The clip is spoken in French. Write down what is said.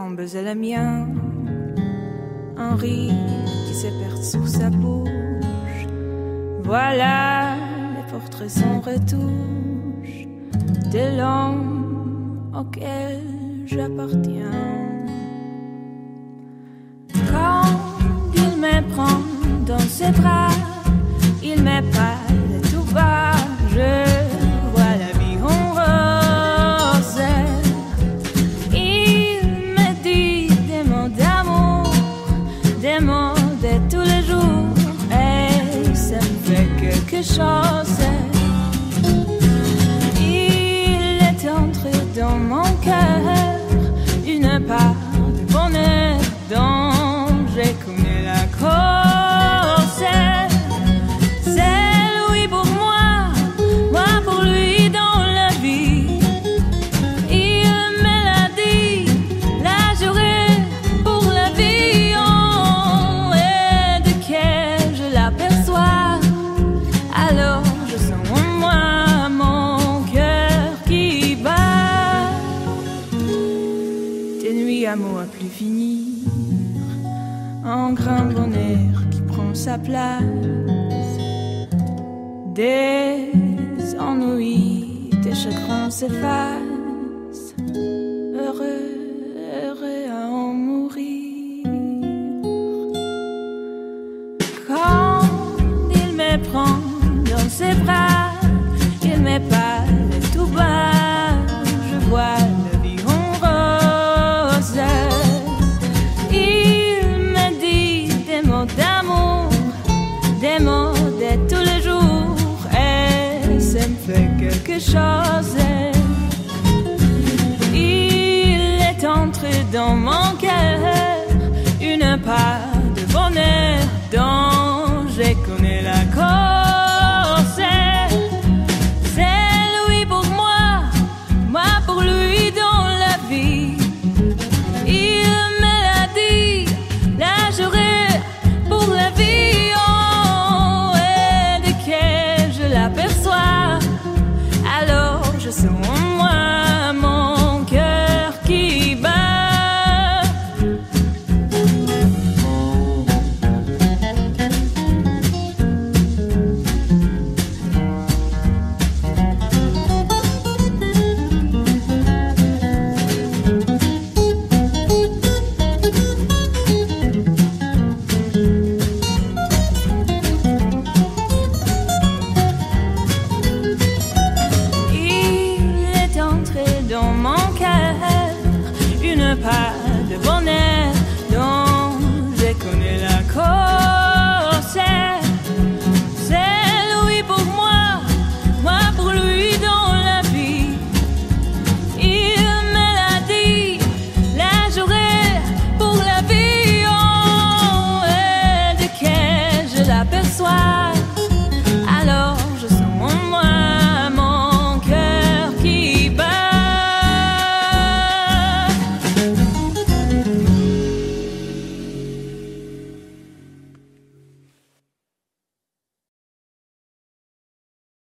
à la mienne. Un rire qui s'éperce sous sa bouche. Voilà les portraits sans retouche de l'homme auquel j'appartiens. Krishna's hameau à plus finir, un grain de bon air qui prend sa place, des ennuis, tes chagrins s'effacent. dans mon cœur une part. past